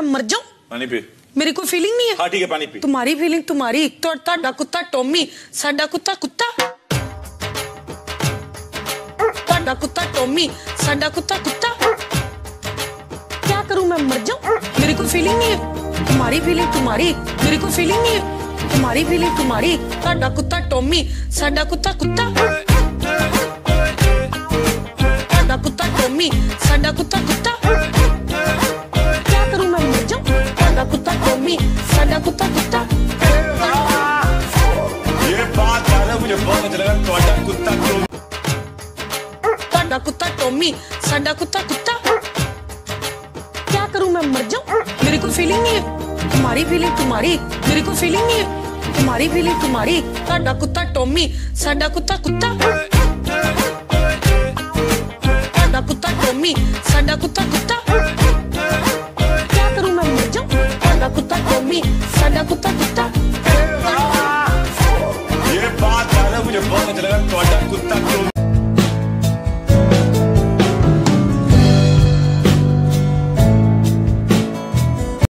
मर जाऊं पानी पी मेरी कोई फीलिंग नहीं है हाँ ठीक है पानी पी तुम्हारी फीलिंग तुम्हारी तो ਤੁਹਾਡਾ ਕੁੱਤਾ ਟੋਮੀ ਸਾਡਾ ਕੁੱਤਾ ਕੁੱਤਾ ਤੁਹਾਡਾ ਕੁੱਤਾ ਟੋਮੀ ਸਾਡਾ ਕੁੱਤਾ ਕੁੱਤਾ क्या करूं मैं मर जाऊं मेरी कोई फीलिंग नहीं है तुम्हारी फीलिंग तुम्हारी मेरी कोई फीलिंग नहीं है तुम्हारी फीलिंग तुम्हारी ਤੁਹਾਡਾ ਕੁੱਤਾ ਟੋਮੀ ਸਾਡਾ ਕੁੱਤਾ ਕੁੱਤਾ ਤੁਹਾਡਾ ਕੁੱਤਾ ਟੋਮੀ ਸਾਡਾ ਕੁੱਤਾ ਕੁੱਤਾ बहुत अच्छा लगा ਤੁਹਾਡਾ ਕੁੱਤਾ तो ਤੁਹਾਡਾ ਕੁੱਤਾ ਟੋਮੀ ਸਾਡਾ ਕੁੱਤਾ ਕੁੱਤਾ क्या करूं मैं मर जाऊं मेरी कोई फीलिंग नहीं है तुम्हारी फीलिंग तुम्हारी मेरी कोई फीलिंग नहीं है तुम्हारी फीलिंग तुम्हारी ਤੁਹਾਡਾ ਕੁੱਤਾ ਟੋਮੀ ਸਾਡਾ ਕੁੱਤਾ ਕੁੱਤਾ ਤੁਹਾਡਾ ਕੁੱਤਾ ਟੋਮੀ ਸਾਡਾ ਕੁੱਤਾ ਕੁੱਤਾ क्या करूं मैं मर जाऊं ਤੁਹਾਡਾ ਕੁੱਤਾ ਟੋਮੀ ਸਾਡਾ ਕੁੱਤਾ ਕੁੱਤਾ में चलेगा